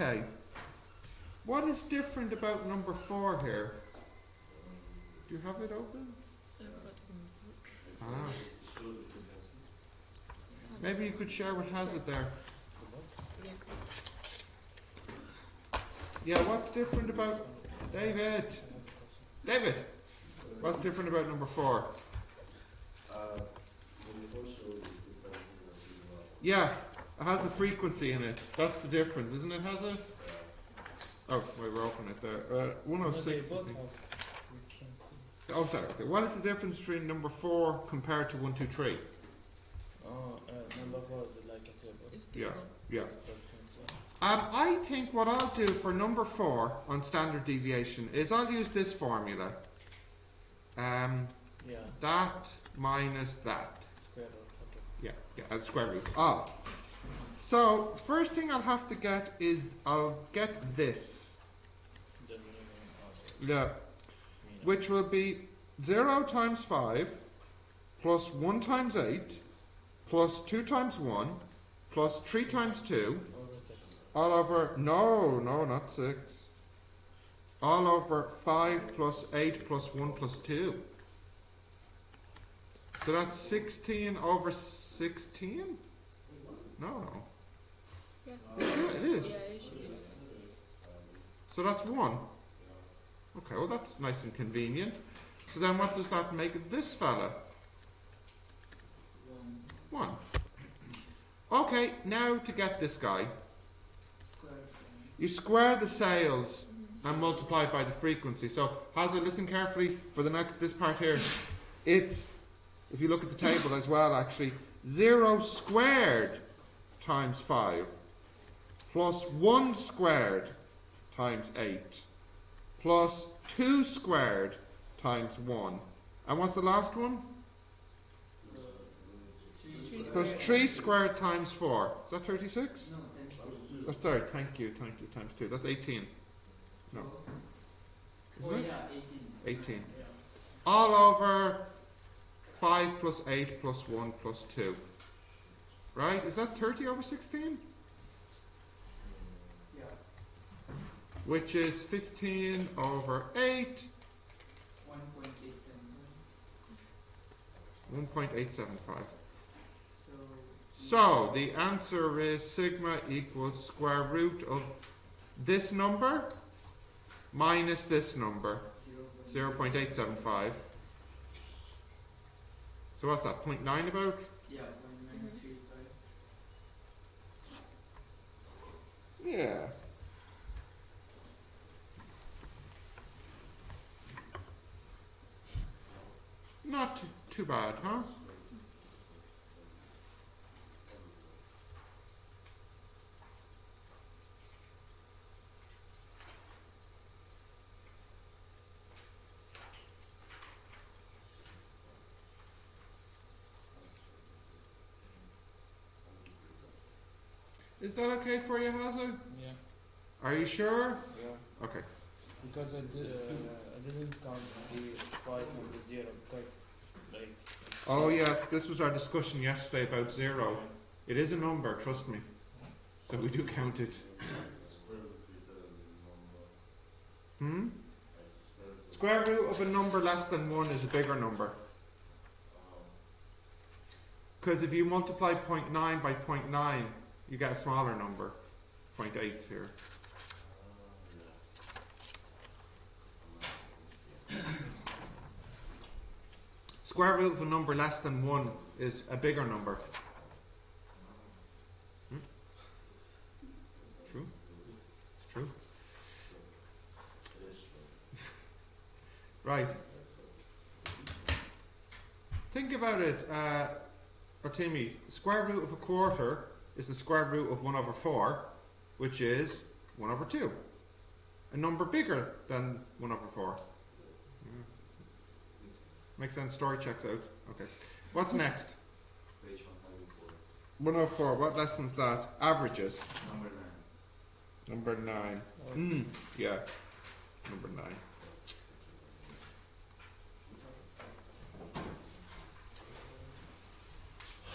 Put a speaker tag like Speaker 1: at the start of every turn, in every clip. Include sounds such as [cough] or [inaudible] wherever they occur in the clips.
Speaker 1: Okay. What is different about number four here? Do you have it open? Ah. Maybe you could share what has it there. Yeah, what's different about David? David, what's different about number four? Yeah, it has the frequency in it. That's the difference, isn't it? Has it? Oh, wait, we're opening it there. Uh, 106. I think. Oh, sorry. Okay. What is the difference between number four compared to one, two, three?
Speaker 2: Oh, uh, number four is like a table.
Speaker 1: Yeah, yeah. Um, I think what I'll do for number four on standard deviation is I'll use this formula. Um,
Speaker 2: Yeah,
Speaker 1: that minus that.
Speaker 2: square root. Okay.
Speaker 1: Yeah, yeah, and square root of. So, first thing I'll have to get is I'll get this. Yeah, which will be 0 times 5 plus 1 times 8 plus 2 times 1 plus 3 times 2
Speaker 2: Over six.
Speaker 1: all over. No, no, not 6. All over 5 plus 8 plus 1 plus 2. So that's 16 over 16? No, no.
Speaker 3: Yeah.
Speaker 1: It is.
Speaker 3: Yeah, it should be.
Speaker 1: So that's 1. Okay, well that's nice and convenient. So then what does that make this fella? 1. Okay, now to get this guy. You square the sales and multiply by the frequency. So, Hazard, listen carefully for the next this part here. It's if you look at the table as well, actually, zero squared times five plus one squared times eight plus two squared times one. And what's the last one? Plus three squared times four. Is that thirty-six? Oh, sorry, thank you, thank you, times two. That's 18. No. Isn't it? 18. All over 5 plus 8 plus 1 plus 2. Right? Is that 30 over 16? Which is 15 over 8, 1.875. So the answer is sigma equals square root of this number minus this number, 0.875. So what's that, 0.9 about? Yeah. Not too, too bad, huh? Is that okay for you, Hazard?
Speaker 2: Yeah,
Speaker 1: Are you sure?
Speaker 2: yeah.
Speaker 1: Okay.
Speaker 2: Because I, did, uh, I didn't count the five and the zero because
Speaker 1: Oh yes, this was our discussion yesterday about zero. It is a number, trust me. So we do count it. Hmm? Square root of a number less than 1 is a bigger number. Because if you multiply 0.9 by 0.9, you get a smaller number. 0.8 here. Square root of a number less than 1 is a bigger number. Hmm? True? It's true. [laughs] Right. Think about it, uh, Timmy. Square root of a quarter is the square root of 1 over 4, which is 1 over 2. A number bigger than 1 over 4. Yeah. Makes sense, story checks out. Okay. What's next?
Speaker 4: Page 104.
Speaker 1: 104, what lesson's that? Averages.
Speaker 4: Number 9.
Speaker 1: Number 9.
Speaker 2: Oh,
Speaker 1: Mm, yeah. Number 9.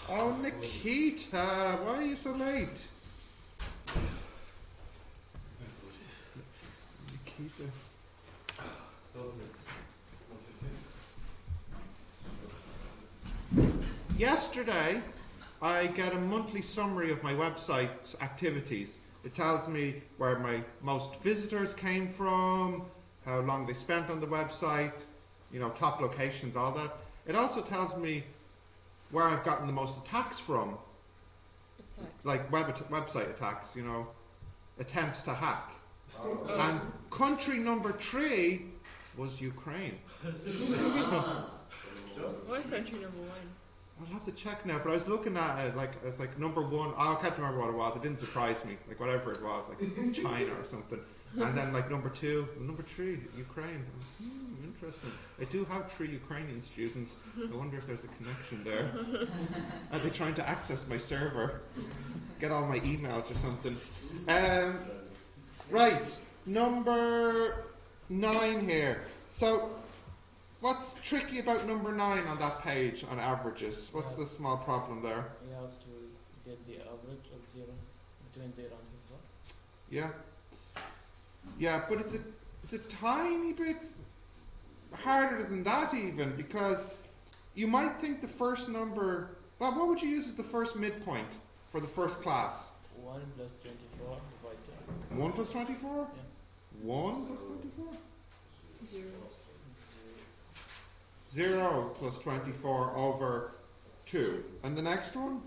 Speaker 1: Oh, Nikita, why are you so late? He's a, Yesterday, I get a monthly summary of my website's activities. It tells me where my most visitors came from, how long they spent on the website, you know, top locations, all that. It also tells me where I've gotten the most attacks from,
Speaker 3: Attacks.
Speaker 1: like web at- website attacks, you know, attempts to hack. Oh. And country number three was Ukraine. [laughs]
Speaker 3: What is country number one?
Speaker 1: I'll have to check now, but I was looking at it like it's like number one. I can't remember what it was. It didn't surprise me, like whatever it was, like [laughs] China or something. And then like number two, number three, Ukraine. Hmm, interesting. I do have three Ukrainian students. I wonder if there's a connection there. [laughs] Are they trying to access my server, get all my emails or something? Um, right, number nine here. So, what's tricky about number nine on that page on averages? What's the small problem there?
Speaker 2: You have to get the average of zero between zero and four.
Speaker 1: Yeah. Yeah, but it's a it's a tiny bit harder than that even because you might think the first number well what would you use as the first midpoint for the first class?
Speaker 2: One plus twenty-four divided by
Speaker 1: One plus twenty four?
Speaker 2: Yeah.
Speaker 1: One plus twenty four?
Speaker 3: Zero.
Speaker 2: Zero.
Speaker 1: Zero plus twenty four over two. And the next one?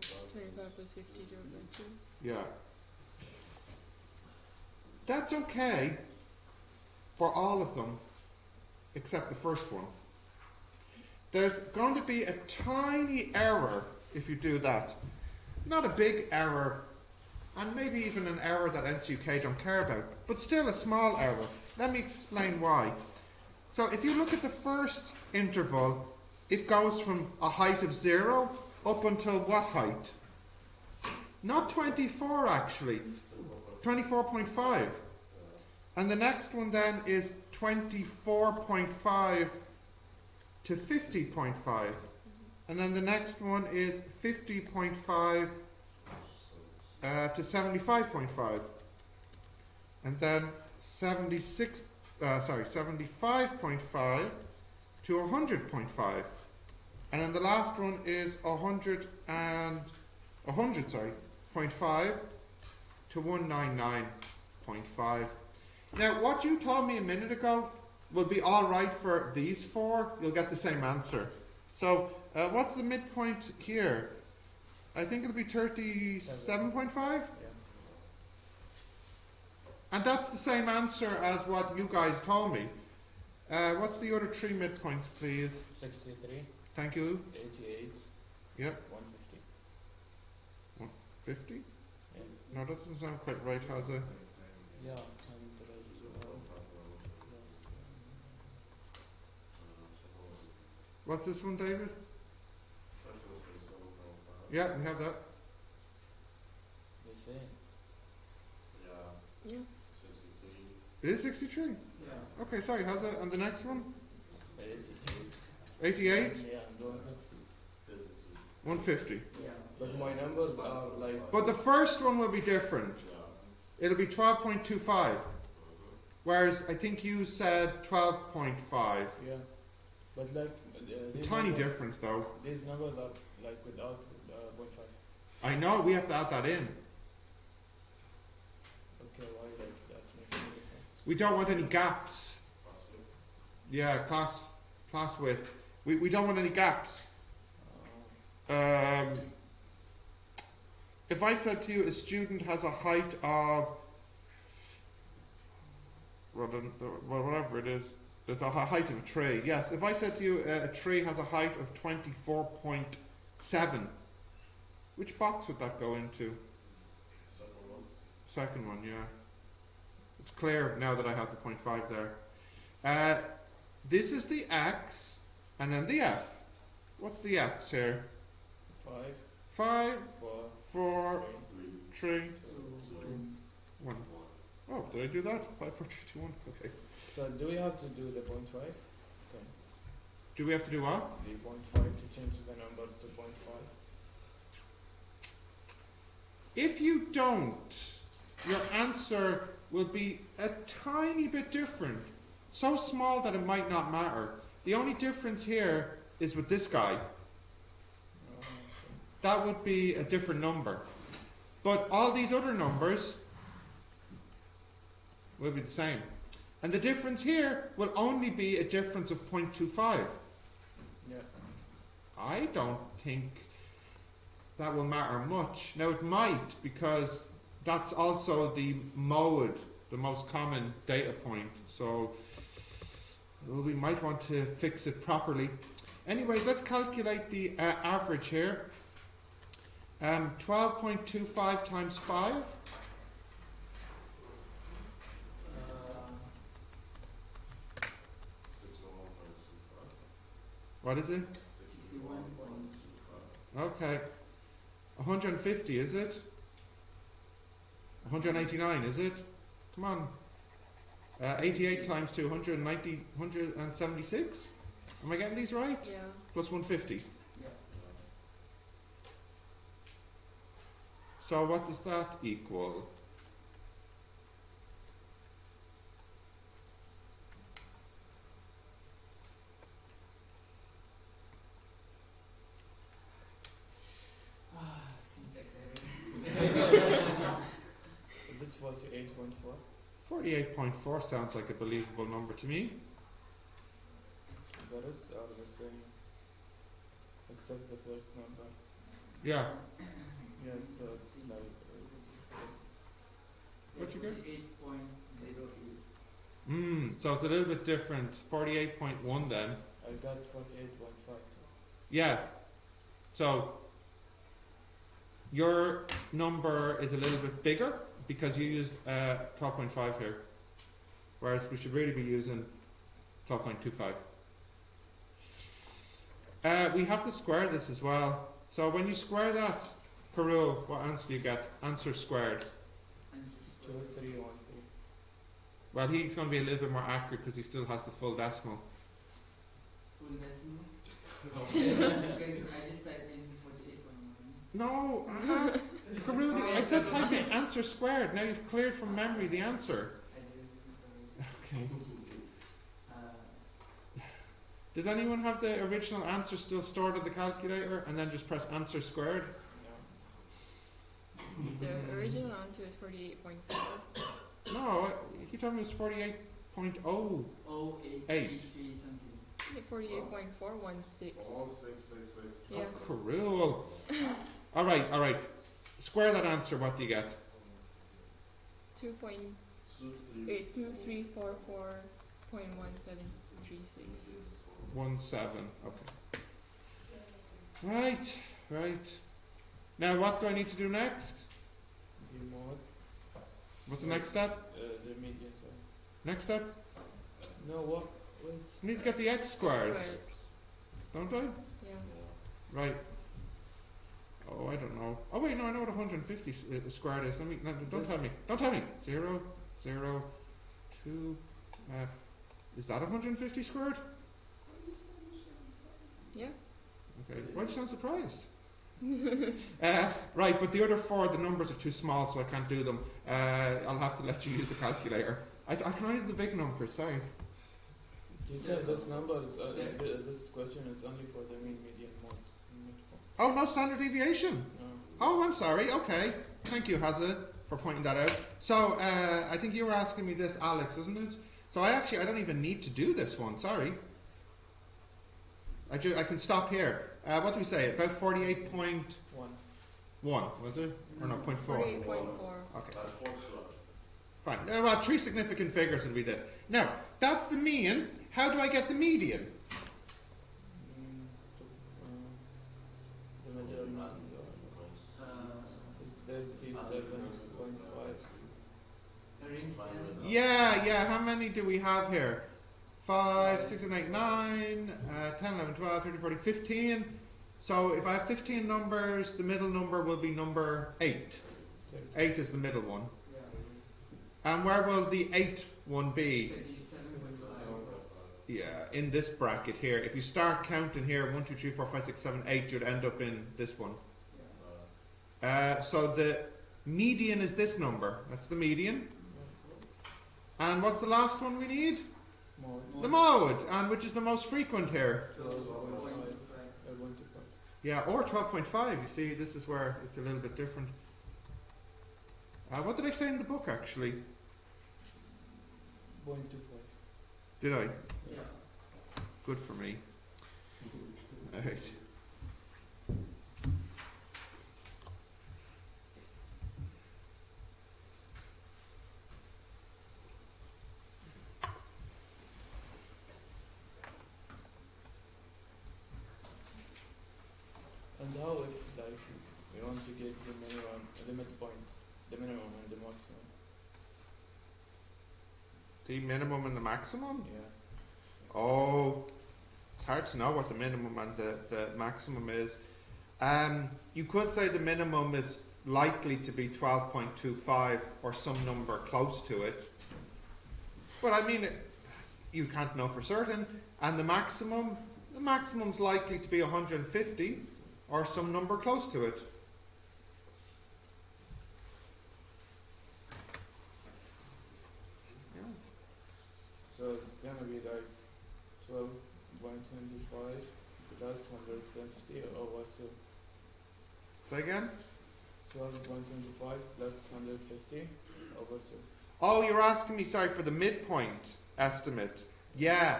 Speaker 3: Twenty-five plus fifty divided by two.
Speaker 1: Yeah. That's okay for all of them except the first one. There's going to be a tiny error if you do that. Not a big error, and maybe even an error that NCUK don't care about, but still a small error. Let me explain why. So if you look at the first interval, it goes from a height of zero up until what height? Not 24 actually, 24.5. And the next one then is 24.5 to 50.5. And then the next one is 50.5 uh, to 75.5. And then 76, uh, sorry, 75.5 to 100.5. And then the last one is 100 and 100, sorry, 0.5 to 199.5. Now, what you told me a minute ago will be all right for these four. You'll get the same answer. So, uh, what's the midpoint here? I think it'll be 37.5?
Speaker 2: Yeah.
Speaker 1: And that's the same answer as what you guys told me. Uh, what's the other three midpoints, please?
Speaker 2: Sixty-three,
Speaker 1: Thank you.
Speaker 2: eighty-eight.
Speaker 1: Yep.
Speaker 2: One fifty.
Speaker 1: 50?
Speaker 2: Yeah.
Speaker 1: No, that doesn't sound quite right, has it?
Speaker 2: Yeah. And there is one
Speaker 1: What's this one, David? Yeah, we have that.
Speaker 2: plus, they say.
Speaker 3: Yeah.
Speaker 1: It is 63.
Speaker 2: Yeah.
Speaker 1: Okay, sorry, how's it? And the next one?
Speaker 2: Eighty-eight.
Speaker 1: 88?
Speaker 2: Yeah, and one fifty.
Speaker 1: 150.
Speaker 2: Yeah. But my numbers are like.
Speaker 1: But the first one will be different. Yeah. It'll be 12.25. Whereas I think you said 12.5.
Speaker 2: Yeah. But like. Uh,
Speaker 1: tiny
Speaker 2: numbers,
Speaker 1: difference though.
Speaker 2: These numbers are like without uh, point five.
Speaker 1: I know, we have to add that in.
Speaker 2: Okay, why like that makes a difference?
Speaker 1: We don't want any gaps. Yeah, class, class width. We, we don't want any gaps. Um, if I said to you a student has a height of, whatever it is, it's a height of a tree. Yes, if I said to you uh, a tree has a height of 24.7, which box would that go into? Second one, yeah. It's clear now that I have the point 0.5 there. Uh, this is the X, and then the F. What's the F's here?
Speaker 2: five,
Speaker 1: Five,
Speaker 2: four,
Speaker 1: four,
Speaker 2: three, two,
Speaker 1: one. Oh, did I do that? Five, four, three, two, one. Okay.
Speaker 2: So do we have to do the point 0.5? Okay.
Speaker 1: Do we have to do what?
Speaker 2: The point five to change the numbers to point 0.5.
Speaker 1: If you don't, your answer will be a tiny bit different. So small that it might not matter. The only difference here is with this guy. That would be a different number. But all these other numbers will be the same. And the difference here will only be a difference of 0.25.
Speaker 2: Yeah.
Speaker 1: I don't think that will matter much. Now it might because that's also the mode, the most common data point. So well, we might want to fix it properly. Anyways, let's calculate the uh, average here. Um, 12.25 times 5.
Speaker 2: Uh,
Speaker 4: Six one point two five.
Speaker 1: What is it?
Speaker 2: sixty-one point two five.
Speaker 1: Okay. 150, is it? 189, is it? Come on. Uh, 88 times 2, 190, 176? Am I getting these right?
Speaker 3: Yeah.
Speaker 1: Plus 150.
Speaker 2: Yeah.
Speaker 1: So what does that equal?
Speaker 2: Is it forty-eight point four?
Speaker 1: 48.4 sounds like a believable number to me.
Speaker 2: The rest are the same, except the first number.
Speaker 1: Yeah.
Speaker 2: Yeah, so it's like. uh,
Speaker 1: What you get?
Speaker 2: Eight point zero eight.
Speaker 1: Mm, so it's a little bit different. 48.1 then.
Speaker 2: I got forty-eight point five.
Speaker 1: Yeah. So your number is a little bit bigger because you used uh, 12.5 here, whereas we should really be using 12.25. Uh, we have to square this as well. So when you square that, Perul, what answer do you get? Answer squared.
Speaker 2: Two, three, one, three.
Speaker 1: Well, he's going to be a little bit more accurate because he still has the full decimal.
Speaker 5: Full decimal? [laughs] [laughs] Because I just typed in forty-eight point one.
Speaker 1: No. Perul, I said type in answer squared. Now you've cleared from memory the answer.
Speaker 5: I did, I'm [laughs]
Speaker 1: Okay.
Speaker 5: Uh,
Speaker 1: Does anyone have the original answer still stored in the calculator and then just press answer squared?
Speaker 3: The original answer is forty-eight point four.
Speaker 1: No, he told me it was 48.0.
Speaker 5: oh, eight,
Speaker 1: Eight.
Speaker 5: three, three, something.
Speaker 3: Forty-eight point four one six.
Speaker 4: All six, six, six.
Speaker 3: Yeah.
Speaker 1: Oh, cruel. [laughs] alright, alright. Square that answer, what do you get?
Speaker 3: Two point
Speaker 4: Two, three,
Speaker 3: eight two three four four point one seven three six.
Speaker 4: six.
Speaker 1: 1 7. Okay. Right, right. Now, what do I need to do next?
Speaker 2: The mode,
Speaker 1: What's the next step?
Speaker 2: uh, the median, sorry.
Speaker 1: Next step?
Speaker 2: No, what, wait.
Speaker 1: I need to get the x squared,
Speaker 3: Squared.
Speaker 1: don't I?
Speaker 3: Yeah.
Speaker 1: Right. Oh, I don't know. Oh wait, no, I know what 150 uh, squared is. Let me. No, don't
Speaker 2: This-
Speaker 1: tell me. Don't tell me. Zero, zero, two. Uh, is that 150 squared?
Speaker 3: Yeah.
Speaker 1: Okay. Why do you sound surprised? [laughs] uh, right, but the other four, the numbers are too small, so I can't do them. Uh, I'll have to let you use the calculator. I, I can only do the big numbers. Sorry.
Speaker 2: You said this number is, uh, this question is only for the mean, median, mode.
Speaker 1: Oh, no standard deviation.
Speaker 2: No.
Speaker 1: Oh, I'm sorry. Okay. Thank you, Hazza, for pointing that out. So, uh, I think you were asking me this, Alex, isn't it? So I actually, I don't even need to do this one. Sorry. I, ju- I can stop here. Uh, what do we say? About 48.1,
Speaker 2: One.
Speaker 1: was it? Or no, point 4?
Speaker 3: Forty-eight point four.
Speaker 1: Okay.
Speaker 4: That's four slot.
Speaker 1: Fine. Uh, well, three significant figures will be this. Now, that's the mean. How do I get the median?
Speaker 2: Mm, to, um, the middle number
Speaker 5: Uh,
Speaker 2: is thirty-seven point five.
Speaker 5: arrange them.
Speaker 1: Yeah, yeah. How many do we have here? 5, 6, 7, 8, 9, uh, 10, 11, 12, 13, 14, 15. So if I have 15 numbers, the middle number will be number 8. 8 is the middle one. And where will the 8 one be?
Speaker 5: Thirty-seven point five.
Speaker 1: Yeah, in this bracket here. If you start counting here 1, 2, 3, 4, 5, 6, 7, 8, you'd end up in this one. Uh, so the median is this number. That's the median. And what's the last one we need?
Speaker 2: More.
Speaker 1: The mode, and which is the most frequent here?
Speaker 5: Twelve point two five.
Speaker 2: I want to five.
Speaker 1: Yeah, or 12.5. You see, this is where it's a little bit different. Uh, what did I say in the book actually?
Speaker 2: Point two five.
Speaker 1: Did I?
Speaker 5: Yeah.
Speaker 1: Good for me. Alright.
Speaker 2: And how if like we want to get the minimum limit point, the minimum and the maximum?
Speaker 1: The minimum and the maximum?
Speaker 2: Yeah.
Speaker 1: Oh, it's hard to know what the minimum and the, the maximum is. Um, you could say the minimum is likely to be 12.25 or some number close to it. But I mean, it, you can't know for certain. And the maximum, the maximum's likely to be 150 or some number close to it. Yeah.
Speaker 2: So it's gonna be like twelve point twenty five plus hundred fifty or what's the
Speaker 1: Say again?
Speaker 2: twelve point twenty five plus hundred fifty or what's the
Speaker 1: Oh, you're asking me, sorry, for the midpoint estimate. Yeah,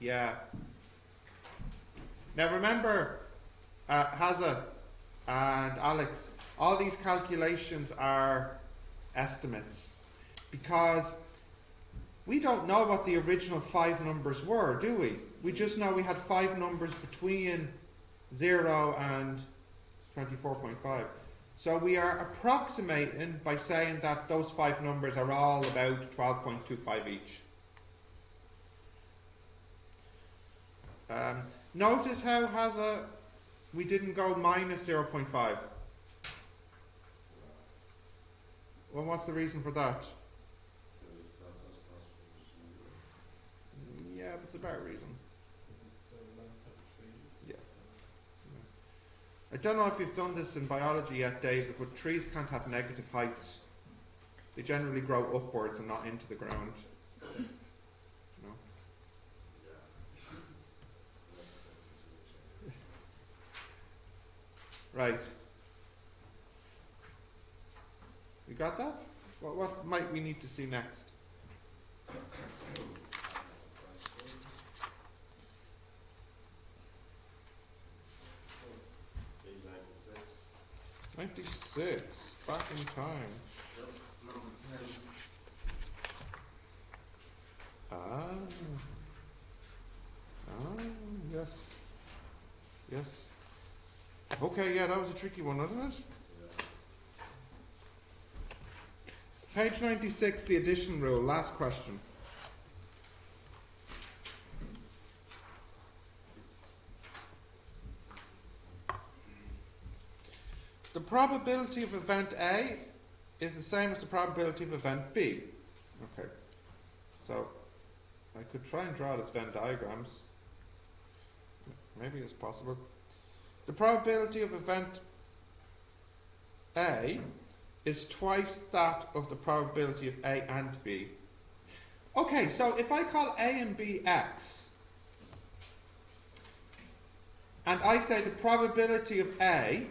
Speaker 1: yeah. Now remember, uh, Haza and Alex, all these calculations are estimates because we don't know what the original five numbers were, do we? We just know we had five numbers between 0 and 24.5. So we are approximating by saying that those five numbers are all about 12.25 each. Um, notice how has a we didn't go minus 0.5. Well, what's the reason for that? Yeah, but it's a better reason. Yes. I don't know if you've done this in biology yet, David, but trees can't have negative heights. They generally grow upwards and not into the ground. No. Right. You got that? What, what might we need to see next?
Speaker 4: Page ninety-six.
Speaker 1: 96. Back in time. Ah. Ah, yes. Yes. Okay, yeah, that was a tricky one, wasn't it? Page 96, the addition rule. Last question. Probability of event A is the same as the probability of event B. Okay. So, I could try and draw this Venn diagrams. Maybe it's possible. The probability of event A is twice that of the probability of A and B. Okay, so if I call A and B X, and I say the probability of A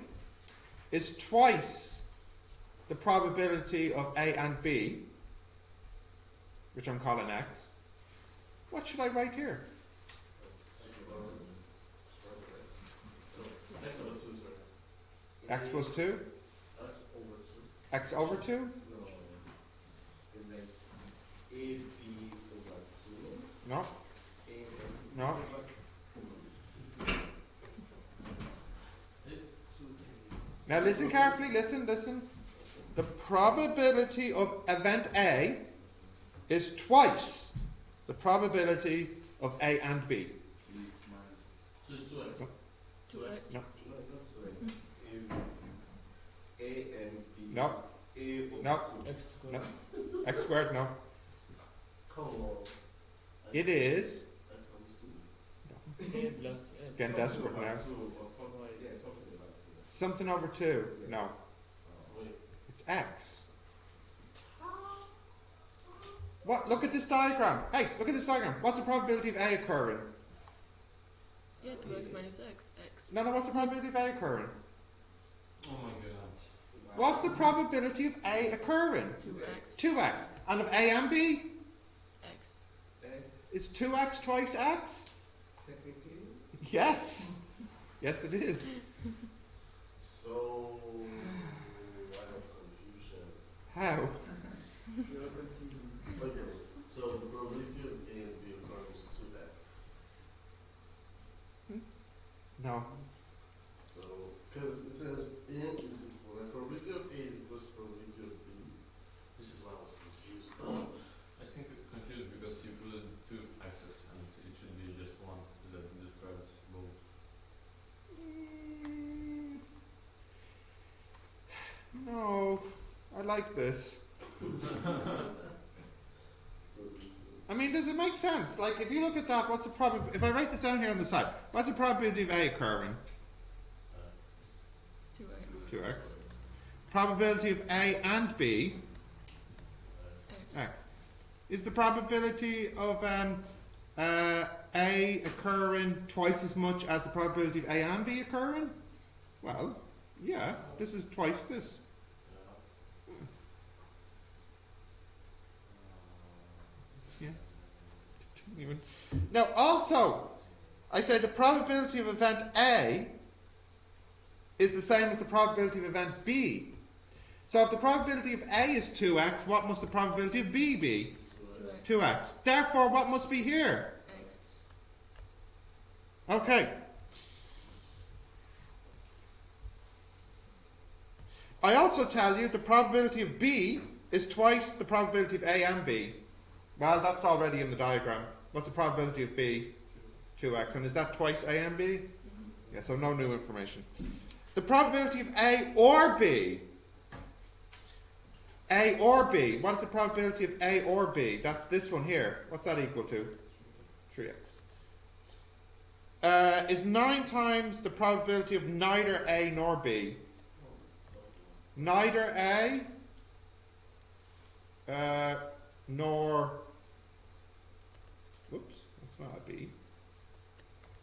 Speaker 1: is twice the probability of A and B, which I'm calling X, what should I write here?
Speaker 4: X two.
Speaker 1: X plus
Speaker 4: over two.
Speaker 1: X over 2?
Speaker 4: No. Is like A B over two.
Speaker 1: No,
Speaker 4: A M.
Speaker 1: no. Now listen carefully, listen, listen. The probability of event A is twice the probability of A and B.
Speaker 4: So it's two X.
Speaker 1: No.
Speaker 4: Two X.
Speaker 1: No.
Speaker 4: No, two X. Is A and B.
Speaker 1: No.
Speaker 4: A
Speaker 1: No.
Speaker 2: X squared.
Speaker 1: No. X squared, no. It is.
Speaker 4: X over two.
Speaker 2: A plus X.
Speaker 1: Again,
Speaker 4: Something
Speaker 1: desperate now.
Speaker 4: two or something. Yeah, something about two.
Speaker 1: Something over 2. No.
Speaker 4: Oh.
Speaker 1: It's X. What? Look at this diagram. Hey, look at this diagram. What's the probability of A occurring?
Speaker 3: Yeah, two x minus x. X.
Speaker 1: No, no. What's the probability of A occurring?
Speaker 4: Oh my god.
Speaker 1: What's the probability of A occurring?
Speaker 3: Two x.
Speaker 1: Two x. And of A and B,
Speaker 3: X.
Speaker 5: X.
Speaker 1: is two x twice x?
Speaker 5: Technically.
Speaker 1: Yes. Yes, it is.
Speaker 6: So, I have confusion.
Speaker 1: How?
Speaker 6: Okay, so the probability of A and B occurring is two x.
Speaker 1: No.
Speaker 6: So, because it says A is equal, and probability of A is equal to probability of B. This is why I was confused.
Speaker 4: I think I'm confused because you put two axes and it should be just one that describes both.
Speaker 1: Mm, No. I like this. I mean, does it make sense? Like, if you look at that, what's the probability? If I write this down here on the side, what's the probability of A occurring?
Speaker 3: Two x.
Speaker 1: 2x. Probability of A and B,
Speaker 3: X.
Speaker 1: x. Is the probability of um, uh, A occurring twice as much as the probability of A and B occurring? Well, yeah, this is twice this. Even- Now, also, I say the probability of event A is the same as the probability of event B. So if the probability of A is 2x, what must the probability of B be?
Speaker 3: Two
Speaker 1: 2x.
Speaker 3: x.
Speaker 1: Therefore, what must be here?
Speaker 3: X.
Speaker 1: Okay. I also tell you the probability of B is twice the probability of A and B. Well, that's already in the diagram. What's the probability of B? 2x. And is that twice A and B?
Speaker 3: Mhm.
Speaker 1: Yeah, so no new information. The probability of A or B. A or B. What is the probability of A or B? That's this one here. What's that equal to? 3x. Uh, is 9 times the probability of neither A nor B. Neither A uh, nor. Whoops, that's not a B.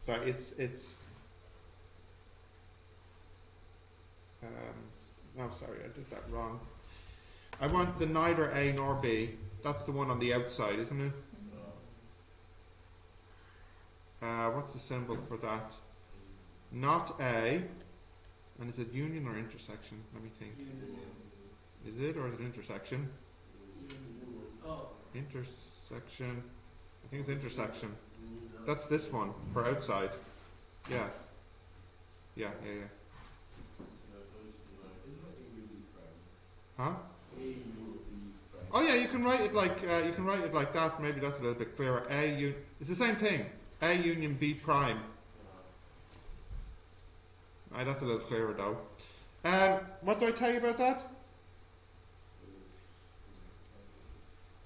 Speaker 1: Sorry, it's it's. Um, oh, sorry, I did that wrong. I want the neither A nor B. That's the one on the outside, isn't it? Uh, what's the symbol for that? Not A. And is it union or intersection? Let me think. Is it or is it intersection?
Speaker 5: Oh.
Speaker 1: Intersection. I think it's intersection. That's this one for outside. Yeah. Yeah, yeah, yeah. Huh? Oh yeah, you can write it like uh, you can write it like that. Maybe that's a little bit clearer. A un- it's the same thing. A union B prime. Aye, that's a little clearer though. Um, what do I tell you about that?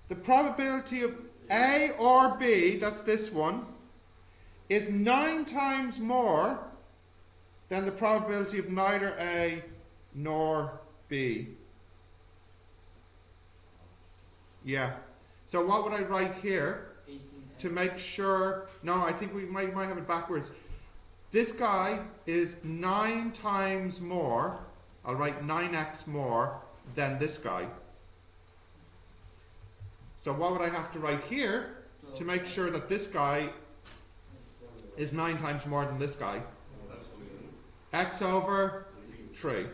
Speaker 1: The probability of A or B, that's this one, is nine times more than the probability of neither A nor B. Yeah. So what would I write here
Speaker 5: 18
Speaker 1: to make sure? No, I think we might, might have it backwards. This guy is nine times more. I'll write 9x more than this guy. So what would I have to write here to make sure that this guy is nine times more than this guy? X over 3.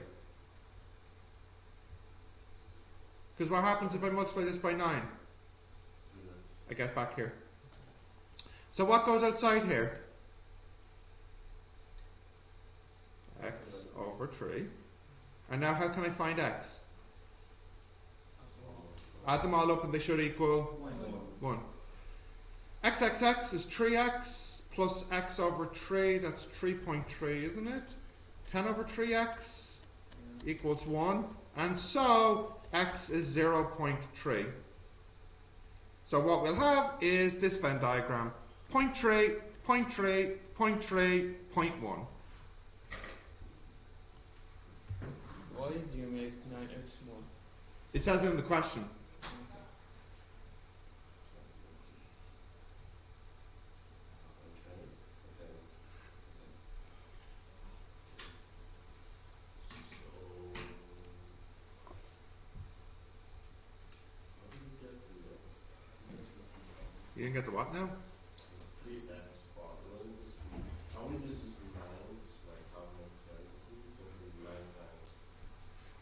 Speaker 1: Because what happens if I multiply this by 9? I get back here. So what goes outside here? X over 3. And now how can I find X? Add them all up and they should equal 1. x x x is 3x plus x over 3, that's 3.3, isn't it? 10 over 3x equals 1. And so x is 0.3. So what we'll have is this Venn diagram. 0.3, 0.3, 0.3, 0.1.
Speaker 2: Why do you make 9x more?
Speaker 1: It says it in the question. You didn't get the what now?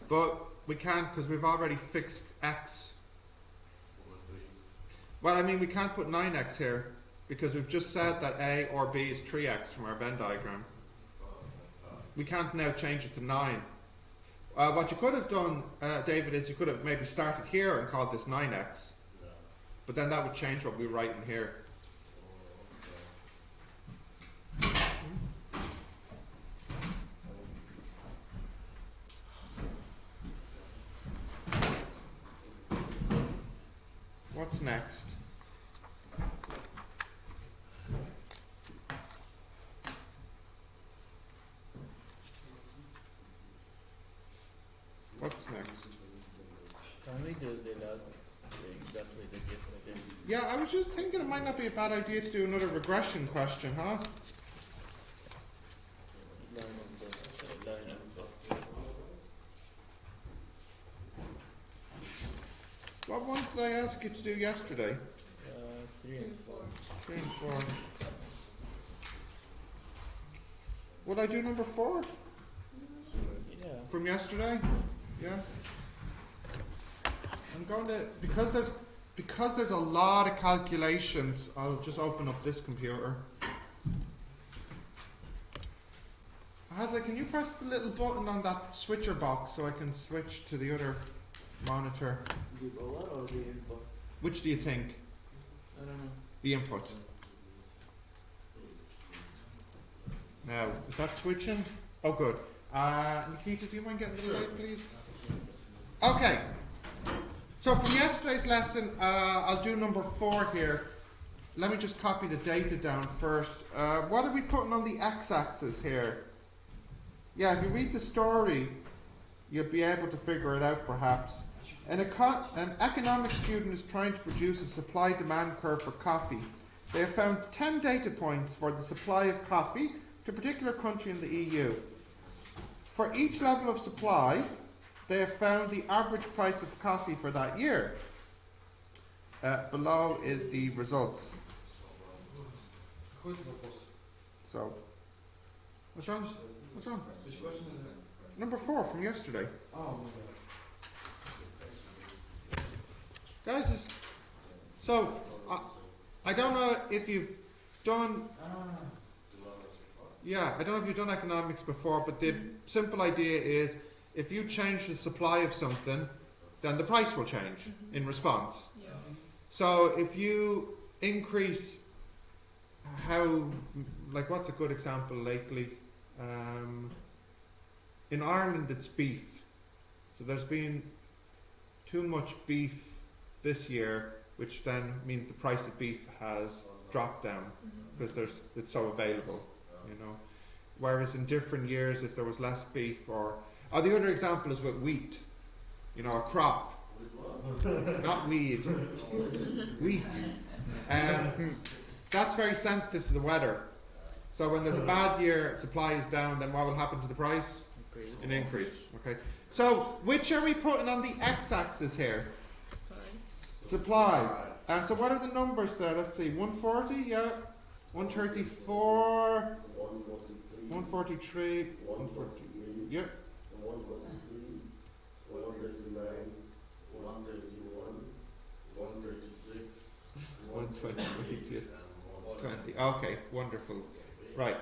Speaker 1: But we can't because we've already fixed x. Well, I mean, we can't put 9x here because we've just said that a or b is 3x from our Venn diagram. We can't now change it to 9. Uh, what you could have done, uh, David, is you could have maybe started here and called this 9x,
Speaker 6: yeah.
Speaker 1: But then that would change what we write in here. What's next? What's next?
Speaker 2: Can we do the last thing that we did yesterday?
Speaker 1: Yeah, I was just thinking it might not be a bad idea to do another regression question, huh?
Speaker 2: Line of best, uh, line of best.
Speaker 1: What ones did I ask you to do yesterday?
Speaker 2: Uh, three and four.
Speaker 1: Three and four. Would I do number four
Speaker 2: Yeah.
Speaker 1: from yesterday? Yeah. I'm going to because there's because there's a lot of calculations. I'll just open up this computer. Hazza, can you press the little button on that switcher box so I can switch to the other monitor?
Speaker 2: The or the input?
Speaker 1: Which do you think?
Speaker 2: I don't know.
Speaker 1: The input. Now, is that switching? Oh, good. Uh, Nikita, do you mind getting the light, please? Okay. So from yesterday's lesson, uh, I'll do number four here. Let me just copy the data down first. Uh, what are we putting on the x-axis here? Yeah, if you read the story, you'll be able to figure it out perhaps. An, eco- an economic student is trying to produce a supply-demand curve for coffee. They have found 10 data points for the supply of coffee to a particular country in the EU. For each level of supply, they have found the average price of coffee for that year. Uh, below is the results. So, what's wrong? What's wrong? Number four from yesterday. Guys, this, so I, I don't know if you've done. Yeah, I don't know if you've done economics before, but the simple idea is if you change the supply of something, then the price will change in response.
Speaker 3: Yeah.
Speaker 1: So if you increase how, like, what's a good example lately? Um, in Ireland, it's beef. So there's been too much beef this year, which then means the price of beef has dropped down because there's it's so available, you know. Whereas in different years, if there was less beef, or oh, the other example is with wheat, you know, a crop, not weed, wheat. Um, that's very sensitive to the weather. So when there's a bad year, supply is down, then what will happen to the price?
Speaker 2: Okay.
Speaker 1: An increase. Okay. So which are we putting on the x-axis here? Supply. Uh, so what are the numbers there? Let's see. 140, yeah. 134, 143, 140. Yeah.
Speaker 6: One forty-three, one thirty-nine, one thirty-one, one thirty-six, one
Speaker 1: 122.
Speaker 6: and one
Speaker 1: 20. Okay, wonderful. Right.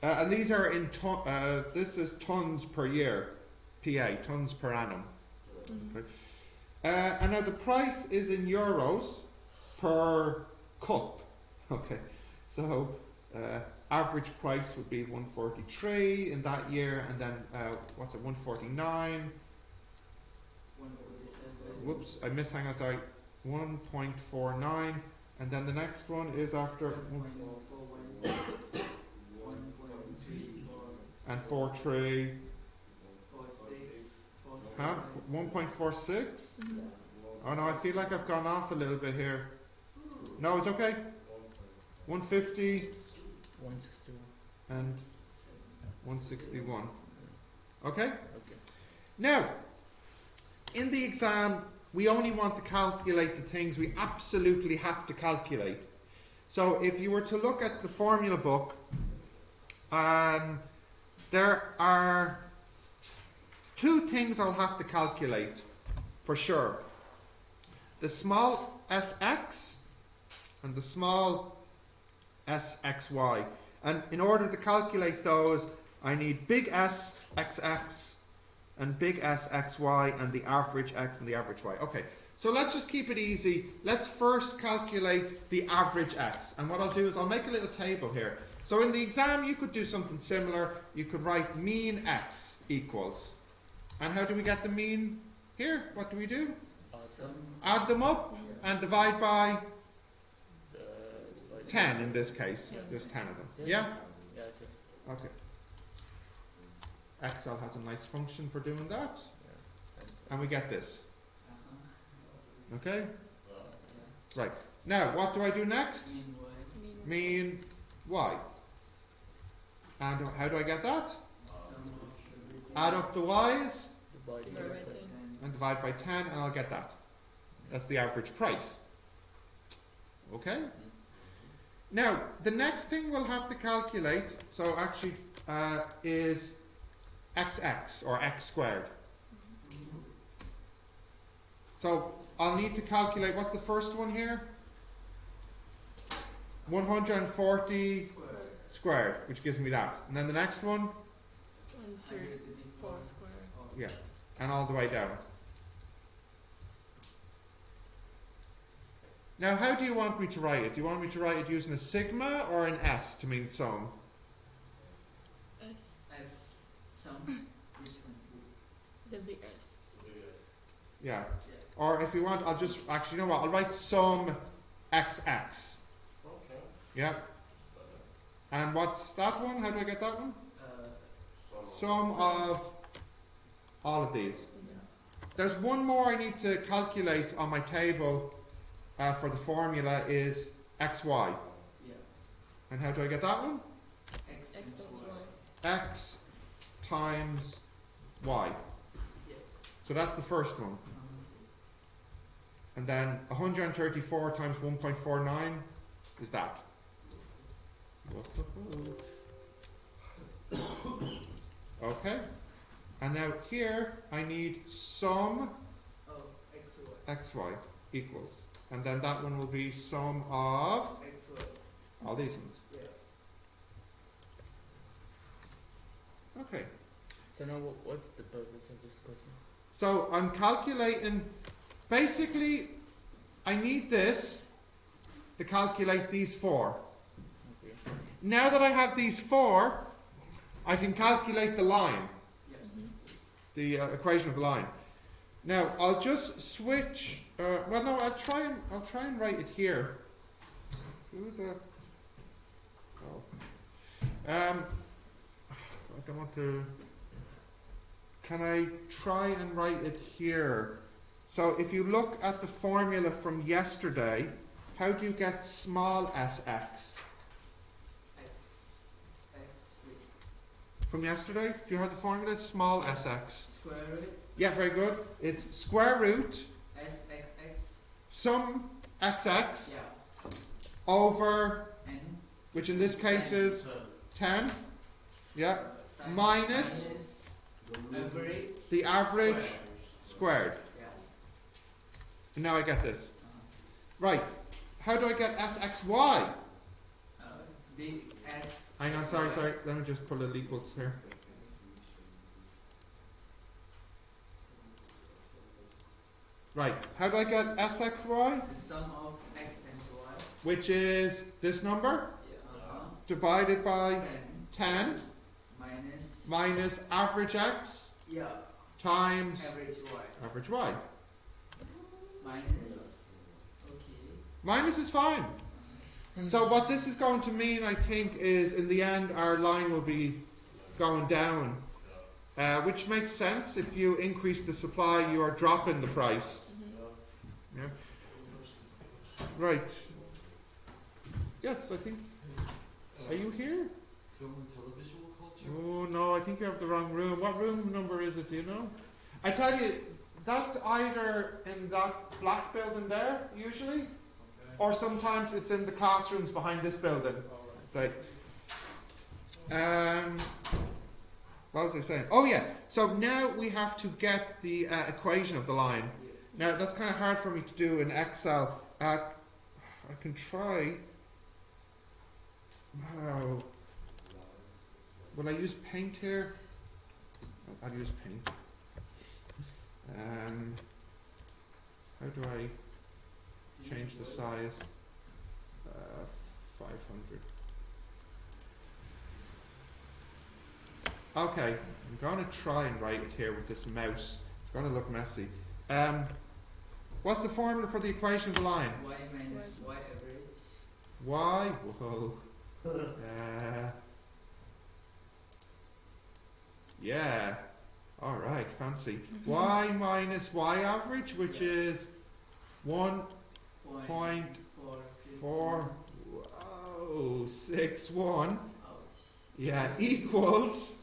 Speaker 1: Uh, and these are in ton. Uh, this is tons per year, PA, tons per annum.
Speaker 3: Mhm.
Speaker 1: Uh, and now the price is in euros per cup. [laughs] Okay, so uh, average price would be 143 in that year, and then uh, what's it, 149?
Speaker 5: One forty-seven.
Speaker 1: Whoops, I missed. Hang on, sorry, 1.49, and then the next one is after
Speaker 5: One
Speaker 1: one,
Speaker 5: point four one. One point three four.
Speaker 1: and 43.
Speaker 5: Four six.
Speaker 1: Huh? 1.46?
Speaker 3: Mhm.
Speaker 1: Oh no, I feel like I've gone off a little bit here. No, it's okay. 150
Speaker 2: One sixty-one.
Speaker 1: and 161. Okay?
Speaker 2: Okay.
Speaker 1: Now, in the exam, we only want to calculate the things we absolutely have to calculate. So if you were to look at the formula book, um, there are two things I'll have to calculate for sure. The small sx and the small sxy. And in order to calculate those, I need big S xx and big S xy and the average x and the average y. Okay, so let's just keep it easy. Let's first calculate the average x. And what I'll do is I'll make a little table here. So in the exam, you could do something similar. You could write mean x equals. And how do we get the mean here? What do we do?
Speaker 2: Awesome.
Speaker 1: Add them up and divide by 10 in this case.
Speaker 3: Ten.
Speaker 1: There's 10 of them.
Speaker 2: Yeah.
Speaker 1: Yeah?
Speaker 2: Yeah, okay.
Speaker 1: Okay. Excel has a nice function for doing that. And we get this.
Speaker 5: Uh-huh.
Speaker 1: Okay?
Speaker 5: Yeah.
Speaker 1: Now, what do I do next?
Speaker 5: Mean what?
Speaker 3: Mean
Speaker 1: Mean y. And how do I get that?
Speaker 5: Sum of everything.
Speaker 1: Add up the y's
Speaker 2: Dividing
Speaker 3: Right,
Speaker 2: by
Speaker 3: right,
Speaker 2: 10.
Speaker 5: Ten.
Speaker 1: and divide by 10 and I'll get that. That's the average price. Okay? Now, the next thing we'll have to calculate, so actually, uh, is xx or x squared. So I'll need to calculate what's the first one here? 140
Speaker 5: Square.
Speaker 1: squared, which gives me that. And then the next one,
Speaker 3: one
Speaker 5: Hundred
Speaker 3: thirty
Speaker 5: thirty-four.
Speaker 3: four square.
Speaker 5: Oh.
Speaker 1: yeah, and all the way down. Now, how do you want me to write it? Do you want me to write it using a sigma or an S to mean sum?
Speaker 3: S
Speaker 5: S. sum, which [laughs] one?
Speaker 3: the big S.
Speaker 1: Yeah.
Speaker 5: Yeah.
Speaker 1: Or if you want, I'll just actually, you know what? I'll write sum XX.
Speaker 6: Okay.
Speaker 1: Yeah. And what's that one? How do I get that one?
Speaker 5: Uh,
Speaker 1: Sum of all of these.
Speaker 5: yeah.
Speaker 1: There's one more I need to calculate on my table uh, for the formula is XY.
Speaker 5: Yeah.
Speaker 1: And how do I get that one?
Speaker 5: X,
Speaker 3: X
Speaker 5: times
Speaker 3: times
Speaker 5: Y.
Speaker 3: Y.
Speaker 1: X times Y.
Speaker 5: Yeah.
Speaker 1: So that's the first one. And then 134 times 1.49 is that. [coughs] Okay. And now here I need sum
Speaker 5: of X, Y.
Speaker 1: xy equals. And then that one will be sum of all these ones.
Speaker 5: Yeah.
Speaker 1: Okay.
Speaker 2: So now what, what's the purpose of this question?
Speaker 1: So I'm calculating, basically, I need this to calculate these four.
Speaker 2: Okay.
Speaker 1: Now that I have these four, I can calculate the line,
Speaker 5: Yeah.
Speaker 1: The uh, equation of the line. Now I'll just switch. Uh, well, no, I'll try and I'll try and write it here. Who the? Oh. Um, I don't want to. Can I try and write it here? So if you look at the formula from yesterday, how do you get small sx?
Speaker 5: X. X, wait.
Speaker 1: From yesterday, do you have the formula? Small sx.
Speaker 5: Square root,
Speaker 1: Yeah, very good. It's square root
Speaker 5: S, X, X.
Speaker 1: sum xx over,
Speaker 5: N.
Speaker 1: which in this case is 10. Yeah. Minus the average
Speaker 5: Square.
Speaker 1: squared. And now I get this.
Speaker 5: Uh-huh.
Speaker 1: Right. How do I get sxy?
Speaker 5: Uh, big
Speaker 1: Hang on, sorry, sorry. Let me just put the equals here. Right. How do I get sxy?
Speaker 5: The sum of X times Y.
Speaker 1: Which is this number
Speaker 5: Yeah. Uh-huh.
Speaker 1: divided by
Speaker 5: Ten.
Speaker 1: 10
Speaker 5: Minus.
Speaker 1: minus average x
Speaker 5: Yeah.
Speaker 1: times
Speaker 5: Average Y.
Speaker 1: average y.
Speaker 5: Minus. Okay.
Speaker 1: Minus is fine. So what this is going to mean, I think, is in the end our line will be going down, uh, which makes sense. If you increase the supply, you are dropping the price. Right. Yes, I think. Are you here?
Speaker 4: Film and television culture?
Speaker 1: Oh no, I think you have the wrong room. What room number is it? Do you know? I tell you, that's either in that black building there, usually,
Speaker 2: Okay.
Speaker 1: or sometimes it's in the classrooms behind this building.
Speaker 2: Alright.
Speaker 1: It's like, um, what was I saying? Oh yeah. So now we have to get the uh, equation of the line. Now that's kind of hard for me to do in Excel. Uh, I can try. Wow. Will I use paint here? I'll use paint. Um, how do I change the size? Uh, 500. Okay, I'm going to try and write it here with this mouse. It's going to look messy. Um, what's the formula for the equation of the line?
Speaker 5: Y minus Y average.
Speaker 1: Y, whoa. Uh, yeah. All right, fancy. Y minus Y average, which is one Point
Speaker 5: four six
Speaker 1: four.
Speaker 5: one.
Speaker 1: Whoa.
Speaker 5: Ouch.
Speaker 1: Yeah, [laughs] equals.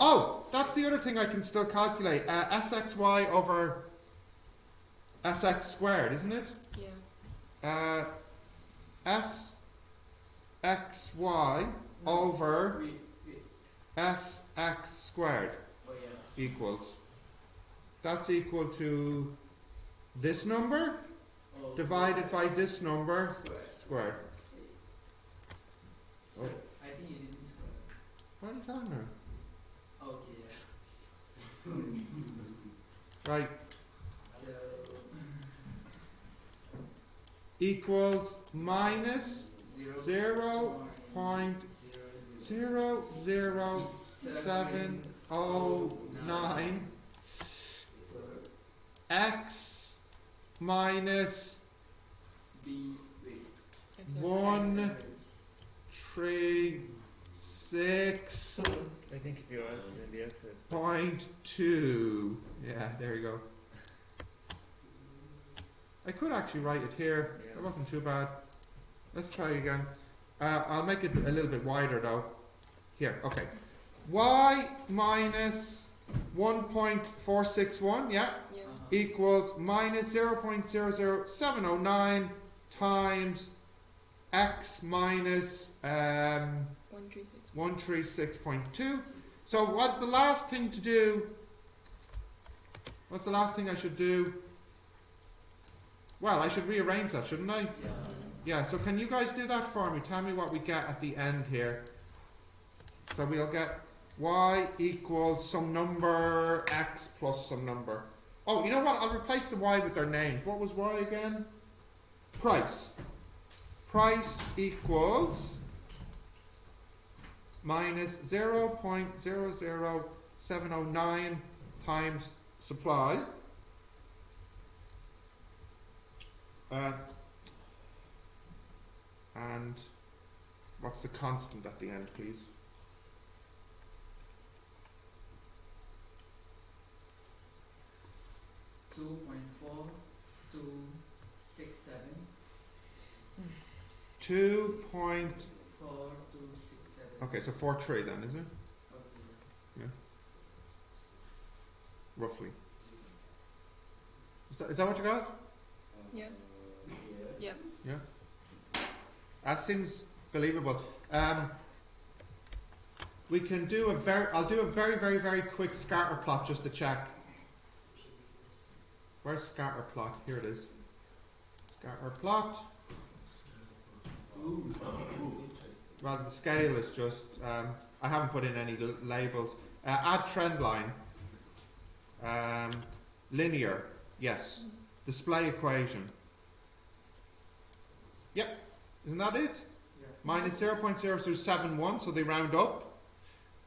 Speaker 1: Oh, that's the other thing I can still calculate. Uh, SXY over SX squared, isn't it?
Speaker 3: Yeah.
Speaker 1: Uh, SXY over. SX squared
Speaker 5: Oh yeah.
Speaker 1: equals. That's equal to this number
Speaker 5: Oh,
Speaker 1: divided by this number
Speaker 5: square.
Speaker 1: squared.
Speaker 5: So, I think you didn't square.
Speaker 1: What are you talking about? Right, equals minus
Speaker 5: zero,
Speaker 1: Zero point
Speaker 5: zero,
Speaker 1: zero zero
Speaker 5: six,
Speaker 1: seven oh nine x minus
Speaker 5: B, wait.
Speaker 3: Exactly.
Speaker 1: One.
Speaker 5: X average.
Speaker 1: three six
Speaker 2: I think if you add in the exit.
Speaker 1: Point two. Yeah, there you go. I could actually write it here. That wasn't too bad. Let's try again. Uh, I'll make it a little bit wider though. Here, okay. Y minus 1.461, yeah,
Speaker 3: Yeah.
Speaker 5: Uh-huh.
Speaker 1: equals minus 0.00709 times x minus um,
Speaker 3: One three six.
Speaker 1: 136.2. So what's the last thing to do? What's the last thing I should do? Well, I should rearrange that, shouldn't I?
Speaker 5: Yeah.
Speaker 1: Yeah, so can you guys do that for me? Tell me what we get at the end here. So we'll get y equals some number x plus some number. Oh, you know what? I'll replace the y with their names. What was y again? Price. Price equals minus 0.00709 times supply. Uh, and what's the constant at the end, please?
Speaker 5: Two point four, two, six, seven,
Speaker 1: Two point.
Speaker 5: four, two, six, seven.
Speaker 1: Okay, so four three then, is it?
Speaker 5: Okay.
Speaker 1: Roughly. Is that, is that what you got?
Speaker 3: Yeah.
Speaker 6: Yes.
Speaker 3: Yeah.
Speaker 1: That seems believable. Um, we can do a very. I'll do a very, very, very quick scatter plot just to check. Where's scatter plot? Here it is. Scatter plot.
Speaker 5: Ooh.
Speaker 1: Well, the scale is just. Um, I haven't put in any l- labels. Uh, add trend line. Um, linear. Yes. Display equation. Yep. Isn't that it?
Speaker 5: Yeah.
Speaker 1: Minus 0.0071, so they round up,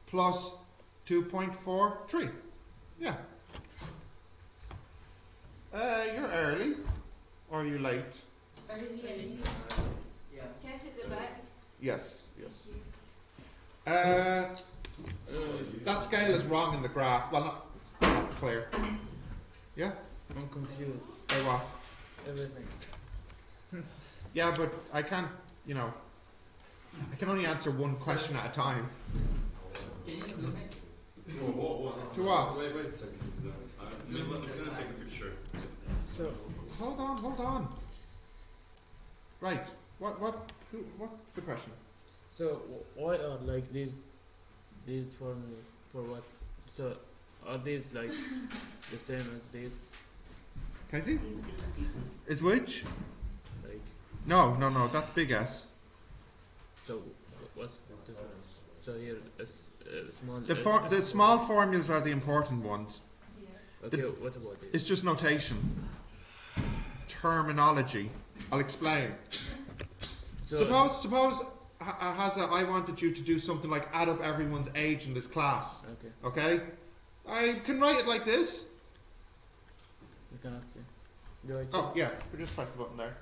Speaker 1: plus 2.43. Yeah. Uh, you're early. Or are you late?
Speaker 5: Yeah.
Speaker 7: Can I sit the back?
Speaker 1: Yes, yes. Uh, that scale is wrong in the graph. Well, not, it's not clear. Yeah?
Speaker 2: I'm confused.
Speaker 1: Or what?
Speaker 2: Everything. [laughs]
Speaker 1: Yeah, but I can't, you know, I can only answer one question at a time.
Speaker 5: Can you zoom it?
Speaker 4: Well, what, what?
Speaker 1: To what?
Speaker 4: Wait, wait a second. uh, I'm I'm gonna take a picture.
Speaker 1: So hold on, hold on. Right. What what who what's the question?
Speaker 2: So why are like these these formulas for what? So are these like the same as these?
Speaker 1: Casey? Is which?
Speaker 2: Like
Speaker 1: No, no, no. That's big S.
Speaker 2: so what's the difference? So here is uh, small.
Speaker 1: The for, the small formulas are the important ones.
Speaker 2: Okay,
Speaker 1: the-
Speaker 2: what about this?
Speaker 1: It's just notation. Terminology. I'll explain.
Speaker 2: So
Speaker 1: suppose suppose Ha- uh, I wanted you to do something like add up everyone's age in this class.
Speaker 2: okay,
Speaker 1: Okay? I can write it like this.
Speaker 2: you cannot see. Do I check?
Speaker 1: Oh, yeah, we just press the button there.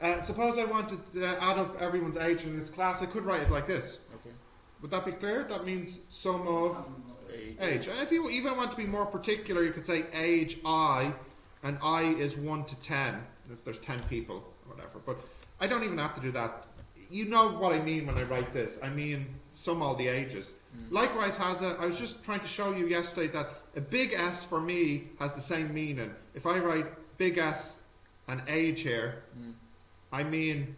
Speaker 1: Uh, suppose I wanted to add up everyone's age in this class, I could write it like this.
Speaker 2: Okay.
Speaker 1: Would that be clear? That means sum of
Speaker 2: Eight.
Speaker 1: age. And if you even want to be more particular, you could say age i, and i is 1 to 10, if there's 10 people, or whatever. But I don't even have to do that. You know what I mean when I write this. I mean sum all the ages.
Speaker 2: Mm.
Speaker 1: Likewise, has a. I was just trying to show you yesterday that a big S for me has the same meaning. If I write big S and age here,
Speaker 2: Mm.
Speaker 1: I mean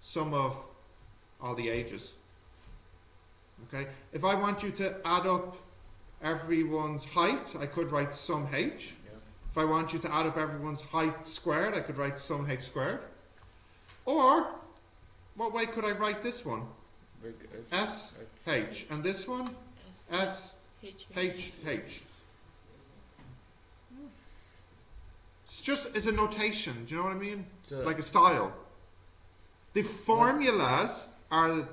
Speaker 1: sum of all the ages. Okay? If I want you to add up everyone's height, I could write sum h. If I want you to add up everyone's height squared, I could write some h squared. Or, what way could I write this one?
Speaker 2: S.
Speaker 1: H. And this one? S,
Speaker 3: H,
Speaker 1: H. It's just it's a notation. Do you know what I mean? Like a style. The formulas are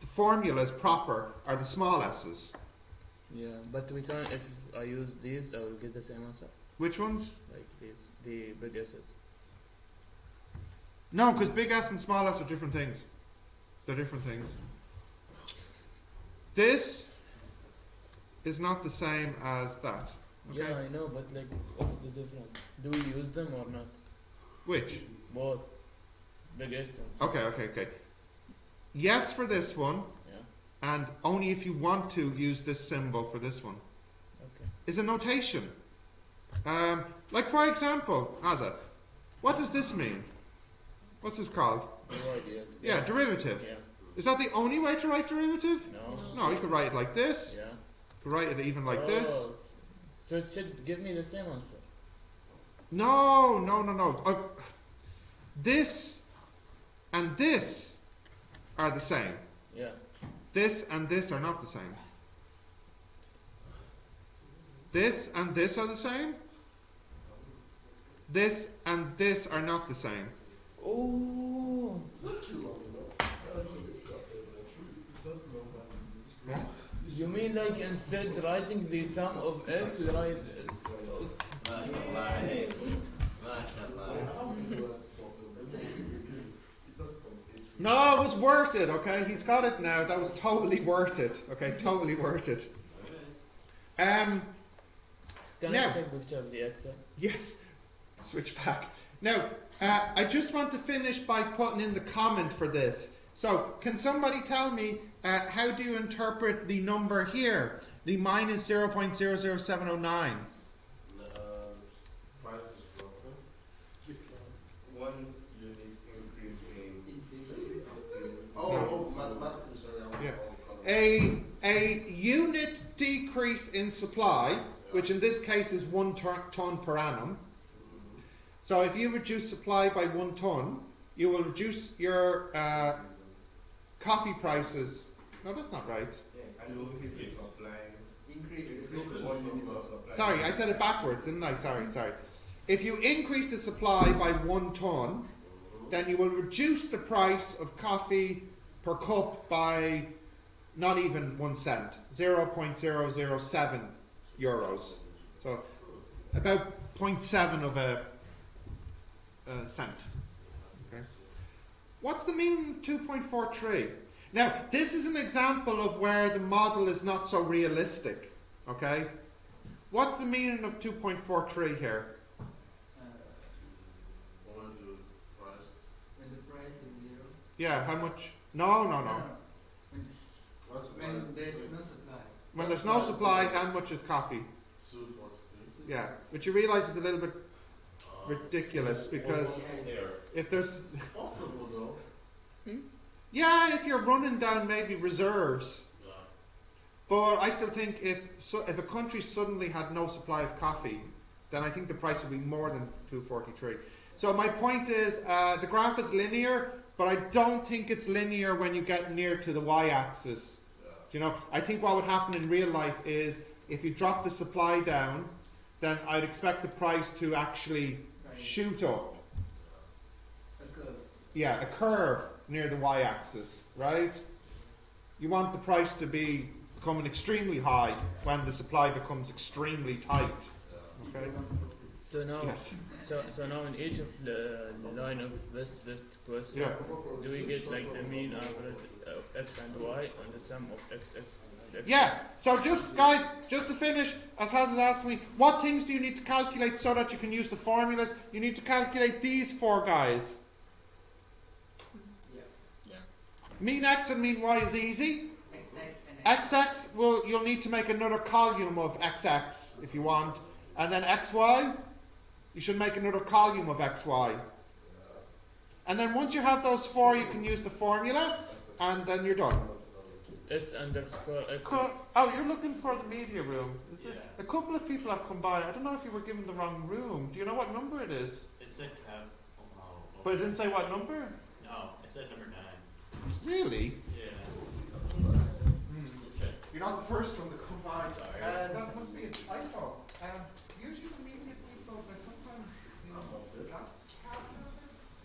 Speaker 1: the formulas proper are the small s's.
Speaker 2: yeah, but we can't. If I use these, I will get the same answer.
Speaker 1: Which ones?
Speaker 2: Like these, the big S's.
Speaker 1: No, because big S and small s are different things. They're different things. This is not the same as that. Okay?
Speaker 2: Yeah, I know, but like, what's the difference? Do we use them or not?
Speaker 1: Which?
Speaker 2: Both. Big S and small.
Speaker 1: Okay, okay, okay. Yes for this one,
Speaker 2: Yeah.
Speaker 1: and only if you want to use this symbol for this one.
Speaker 2: Okay.
Speaker 1: Is a notation. Um, like for example, Asa, what does this mean? What's this called?
Speaker 2: Divide, yeah.
Speaker 1: Yeah, derivative.
Speaker 2: Yeah.
Speaker 1: Is that the only way to write derivative?
Speaker 2: No.
Speaker 1: No, you could write it like this.
Speaker 2: Yeah.
Speaker 1: You could write it even like this.
Speaker 2: Oh, So it should give me the same answer.
Speaker 1: No, no, no, no. Uh, this and this are the same.
Speaker 2: Yeah.
Speaker 1: This and this are not the same. This and this are the same. This and this are not the same.
Speaker 2: Oh. You mean like instead writing the sum of x, we write s?
Speaker 1: No, it was worth it, okay? He's got it now. That was totally worth it. Okay, totally worth it. Um
Speaker 2: Can
Speaker 1: Now.
Speaker 2: I take a picture of the x?
Speaker 1: yes. Switch back. Now, uh, I just want to finish by putting in the comment for this. So, can somebody tell me uh, how do you interpret the number here? The minus 0.00709.
Speaker 6: Uh, price is dropping.
Speaker 7: One unit increase in
Speaker 5: Inflation.
Speaker 6: Oh, oh, mathematically, sorry.
Speaker 1: Yeah. A, a unit decrease in supply, which in this case is one ton, ton per annum. So if you reduce supply by one ton, you will reduce your uh, coffee prices. No, that's not right.
Speaker 7: yeah, increase supply.
Speaker 5: Increase.
Speaker 7: Increase in one unit of supply.
Speaker 1: Sorry, I said it backwards, didn't I? Sorry, sorry. If you increase the supply by one ton, then you will reduce the price of coffee per cup by not even one cent, 0.007 euros. So about 0.7 of a, a cent. Okay. What's the mean 2.43? Now, this is an example of where the model is not so realistic. Okay? What's the meaning of 2.43 here?
Speaker 5: Uh,
Speaker 6: one to price.
Speaker 5: when the price is zero.
Speaker 1: Yeah, how much? No, no, no.
Speaker 5: When,
Speaker 6: What's
Speaker 5: when When there's no supply.
Speaker 1: When there's no supply, how much is coffee? Yeah, but you realise it's a little bit ridiculous because if there's
Speaker 6: Possible though.
Speaker 1: yeah, if you're running down maybe reserves, but I still think if so, if a country suddenly had no supply of coffee, then I think the price would be more than two forty three. So my point is, uh, the graph is linear, but I don't think it's linear when you get near to the y-axis.
Speaker 6: Yeah.
Speaker 1: Do you know? I think what would happen in real life is if you drop the supply down, then I'd expect the price to actually
Speaker 5: Right.
Speaker 1: shoot up.
Speaker 5: A curve.
Speaker 1: Yeah, a curve near the y-axis, right? You want the price to be becoming extremely high when the supply becomes extremely tight. Okay.
Speaker 2: So now,
Speaker 1: Yes.
Speaker 2: so so now in each of the line of west west question,
Speaker 1: Yeah.
Speaker 2: do we get like the mean average of uh, x and y and the sum of x x? x
Speaker 1: Yeah. So just guys, just to finish, as Has has asked me, what things do you need to calculate so that you can use the formulas? You need to calculate these four guys.
Speaker 5: Yeah.
Speaker 1: Mean x and mean y is easy.
Speaker 5: X, X, and X.
Speaker 1: XX, well, you'll need to make another column of XX if you want. And then XY, you should make another column of XY. And then once you have those four, you can use the formula, and then you're done.
Speaker 2: S underscore x.
Speaker 1: Co- Oh, you're looking for the media room. Is it? A couple of people have come by. I don't know if you were given the wrong room. Do you know what number it is?
Speaker 8: It said Kev. Oh, oh,
Speaker 1: But it didn't say what number.
Speaker 8: no, it said number nine.
Speaker 1: Really?
Speaker 8: Yeah. Okay.
Speaker 1: You're not the first one to come by.
Speaker 8: Sorry.
Speaker 1: Uh, that must be a typo. Um,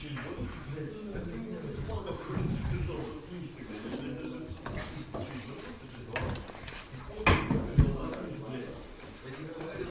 Speaker 4: Чуть было, блядь. Ты мне заебал, какой ты сказал.